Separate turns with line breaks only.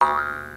you